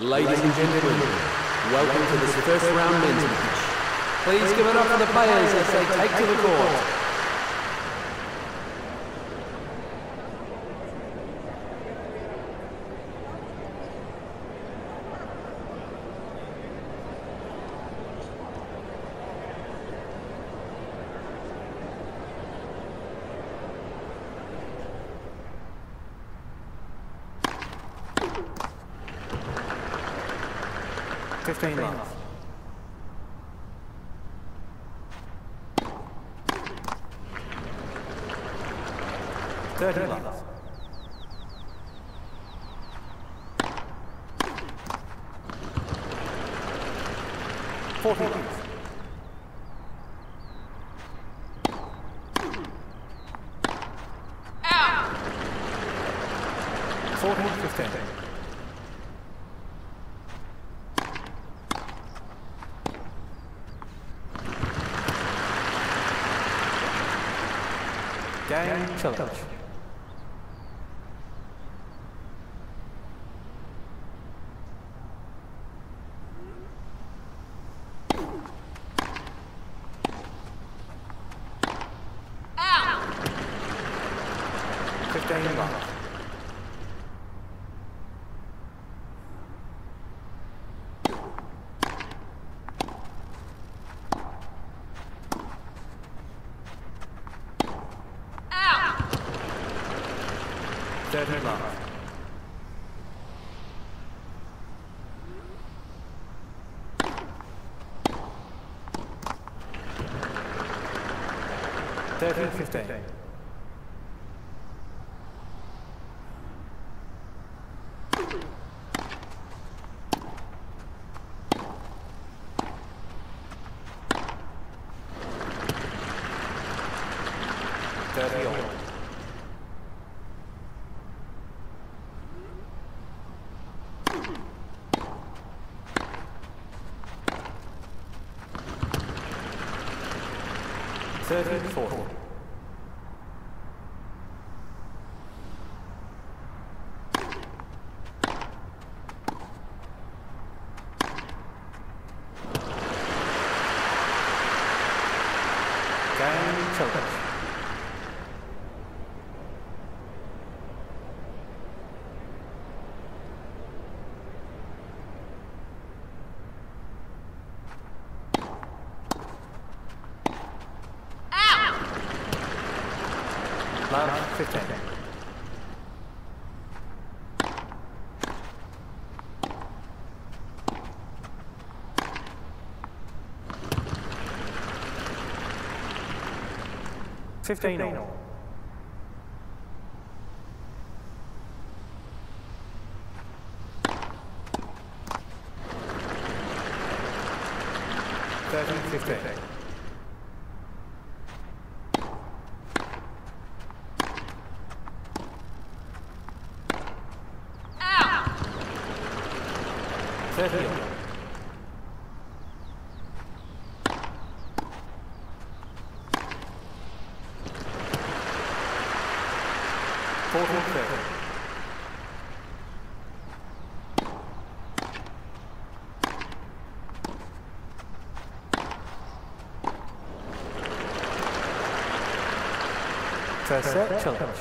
Ladies and gentlemen, welcome to this first round men's match. Please give it up for the players as they take to the court. Fifteen left. Thirty left. Forty left. Fourteen fifteen. Game challenge. Fifteen left. Thirteen 13, Game challenge. Love fifteen. Fifteen all. Thirteen fifteen. Thirty all. Fourteen thirty. First set challenge.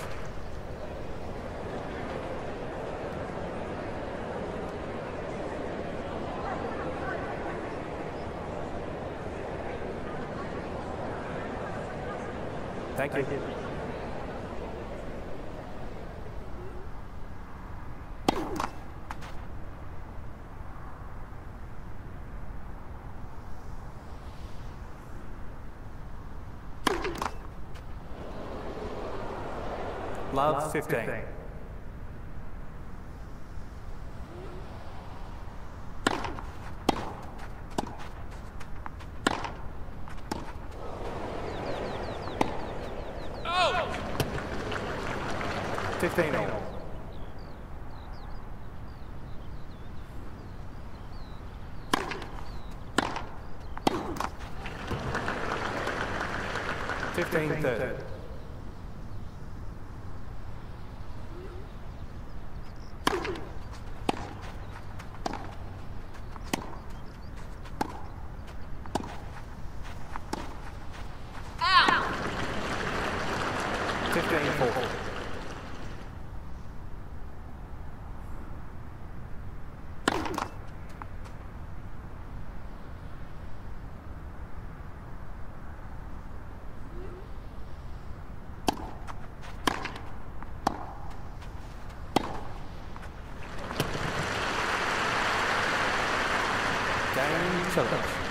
Thank you. Love 15. Fifteen all. Fifteen 15-4. Down to left.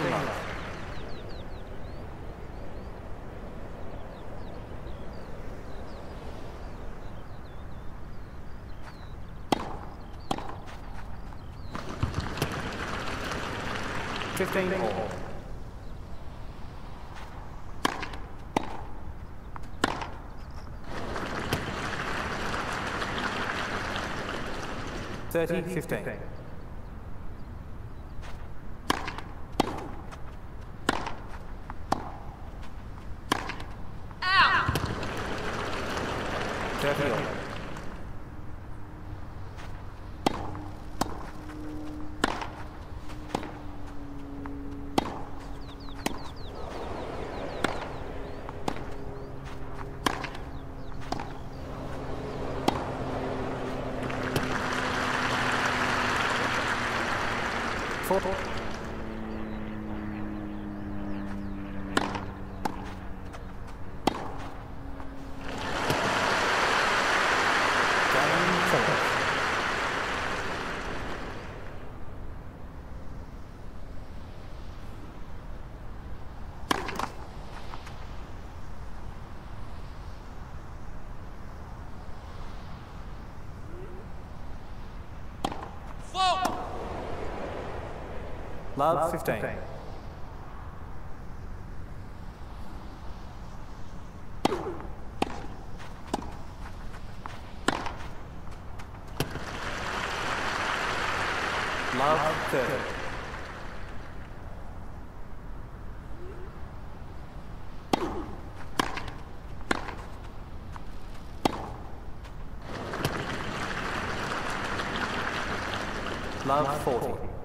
nothing. Fifteen hole. Thirty fifteen. 15. Love, 15. Love, 30. Love, 40.